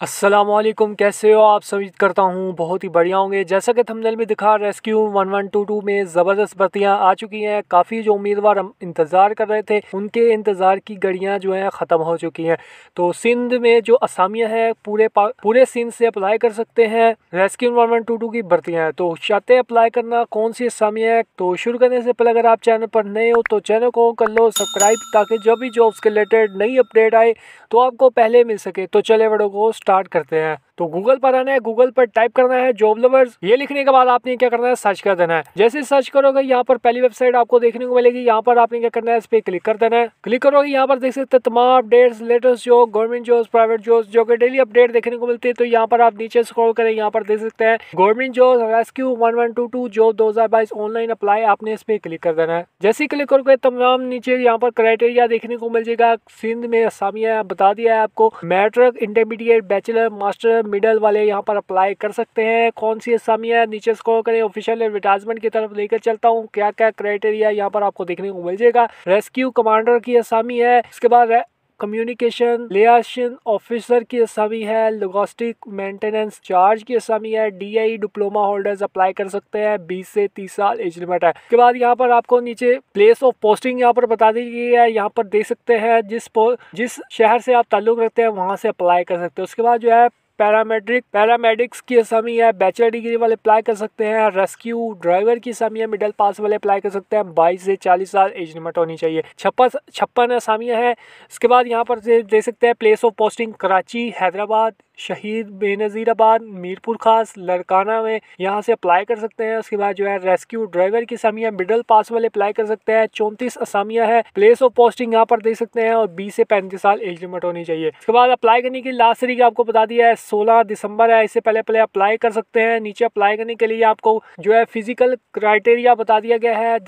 असलम कैसे हो आप? सभी करता हूँ बहुत ही बढ़िया होंगे। जैसा कि थंबनेल में दिखा रेस्क्यू 1122 में ज़बरदस्त भर्तियाँ आ चुकी हैं। काफ़ी जो उम्मीदवार हम इंतज़ार कर रहे थे, उनके इंतज़ार की घड़ियाँ जो हैं, ख़त्म हो चुकी हैं। तो सिंध में जो असामियाँ हैं, पूरे पूरे सिंध से अप्लाई कर सकते हैं। रेस्क्यू वन की भर्तियाँ हैं। तो चाहते हैं अप्लाई करना, कौन सी असामियाँ हैं? तो शुरू करने से पहले अगर आप चैनल पर नए हो तो चैनल को कर लो सब्सक्राइब ताकि जब भी जॉब्स के रिलेटेड नई अपडेट आए तो आपको पहले मिल सके। तो चले वीडियो को स्टार्ट करते हैं। तो गूगल पर आना है गूगल पर टाइप करना है जॉब लवर्स ये लिखने के बाद आपने क्या करना है सर्च कर देना है। जैसे सर्च करोगे, यहाँ पर पहली वेबसाइट आपको देखने को मिलेगी, यहाँ पर आपने क्या करना है, इस पर क्लिक कर देना है। क्लिक करोगे, यहाँ पर देख सकते हैं तमाम updates latest job government job private job जो कि डेली अपडेट देखने को मिलती है तो यहाँ पर आप नीचे स्क्रॉल करें, यहाँ पर देख सकते हैं government job rescue one one two two job दो हज़ार बाईस ऑनलाइन अप्लाई आपने इस पर क्लिक कर देना है। जैसे क्लिक करोगे, तमाम नीचे यहाँ पर क्राइटेरिया देखने को मिल जाएगा, सिंध में, असामिया बता दिया है आपको matric intermediate bachelor master middle वाले यहाँ पर अप्लाई कर सकते हैं। कौन सी असामियाँ नीचे स्क्रॉल करें। ऑफिशियल एडवर्टाइजमेंट की तरफ़ लेकर चलता हूँ। क्या क्या क्राइटेरिया यहाँ पर आपको देखने को मिल जाएगा। रेस्क्यू कमांडर की असामी है इसके बाद कम्युनिकेशन लियाशन ऑफिसर की असामी है लॉजिस्टिक मेंटेनेंस चार्ज की असामी है डीआई डिप्लोमा होल्डर्स अप्लाई कर सकते हैं। 20 से 30 साल एज लिमिट है। उसके बाद यहाँ पर आपको नीचे प्लेस ऑफ़ पोस्टिंग यहाँ पर बता दी गई है। यहाँ पर देख सकते हैं जिस जिस शहर से आप ताल्लुक रखते हैं, वहाँ से अप्लाई कर सकते हैं। उसके बाद जो है पैरामेट्रिक, पैरामेडिक्स की असामी है बैचलर डिग्री वाले अप्लाई कर सकते हैं रेस्क्यू ड्राइवर की असामी है मिडिल पास वाले अप्लाई कर सकते हैं, बाईस से चालीस साल एज लिमिट होनी चाहिए। छप्पन छप्पन असामियाँ हैं, इसके बाद यहाँ पर देख सकते हैं place of posting Karachi, Hyderabad Shaheed Benazirabad Mirpur खास लड़काना में यहाँ से अप्लाई कर सकते हैं। उसके बाद जो है रेस्क्यू ड्राइवर की असामियाँ मिडल पास वाले अप्लाई कर सकते हैं। चौंतीस असामियाँ है। प्लेस ऑफ़ पोस्टिंग यहाँ पर दे सकते हैं और बीस से पैंतीस साल एज लिमिट होनी चाहिए। उसके बाद अप्लाई करने की लास्ट तरीके आपको बता दिया है। सोलह दिसंबर है। इससे पहले पहले अप्लाई कर सकते हैं। नीचे अप्लाई करने के लिए आपको जो है फ़िज़िकल क्राइटेरिया बता दिया गया है।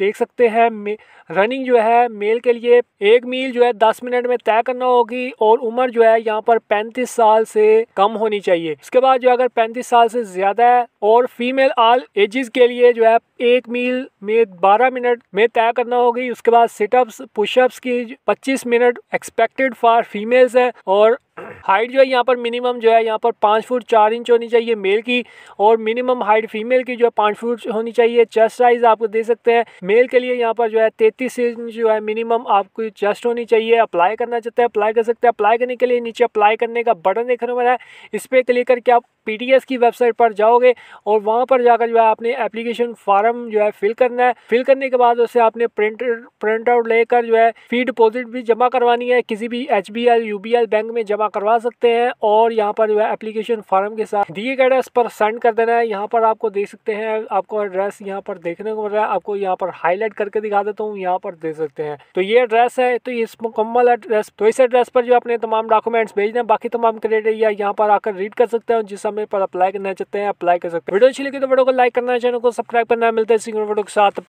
देख सकते हैं रनिंग जो है, मेल के लिए एक मील जो है दस मिनट में तय करना होगी और उम्र जो है यहाँ पर पैंतीस साल से कम होनी चाहिए। इसके बाद जो अगर पैंतीस साल से ज़्यादा है और फीमेल आल एजेस के लिए जो है एक मील में बारह मिनट में तय करना होगी, उसके बाद सिटअप्स पुशअप्स की पच्चीस मिनट एक्सपेक्टेड फॉर फीमेल्स है और हाइट जो है यहाँ पर मिनिमम जो है यहाँ पर पाँच फुट चार इंच होनी चाहिए मेल की और मिनिमम हाइट फीमेल की जो है पाँच फुट होनी चाहिए। चेस्ट साइज़ आपको दे सकते हैं। मेल के लिए यहाँ पर जो है तैतीस इंच जो है मिनिमम आपको चेस्ट होनी चाहिए। अप्लाई करना चाहते हैं, अप्लाई कर सकते हैं। अप्लाई करने के लिए नीचे अप्लाई करने का बटन देखने वाला है। इस पर क्लिक करके आप पीटीएस की वेबसाइट पर जाओगे और वहाँ पर जाकर जो है आपने एप्लीकेशन फॉर्म जो है फिल करना है। फिल करने के बाद उसे आपने प्रिंट प्रिंट आउट लेकर जो है फ़ी डिपॉजिट भी जमा करवानी है। किसी भी एच बी बैंक में जमा करवा सकते हैं और यहाँ पर जो है एप्लीकेशन फॉर्म के साथ दिए गए एड्रेस पर सेंड कर देना है। यहाँ पर आपको देख सकते हैं, आपको एड्रेस यहाँ पर देखने को मिल रहा है। आपको यहाँ पर हाईलाइट करके दिखा देता हूँ, यहाँ पर देख सकते हैं। तो ये एड्रेस है तो इस मुकम्मल एड्रेस तो इस एड्रेस पर जो अपने तमाम डॉक्यूमेंट्स भेज दें। बाकी तमाम क्रेडिट यहाँ पर आकर रीड कर सकते हैं, जिस समय पर अप्लाई करना चाहते हैं अप्लाई कर सकते हैं। वीडियो अच्छी लगी तो वीडियो को लाइक करना चैनल को सब्सक्राइब करना। मिलता है वीडियो के साथ।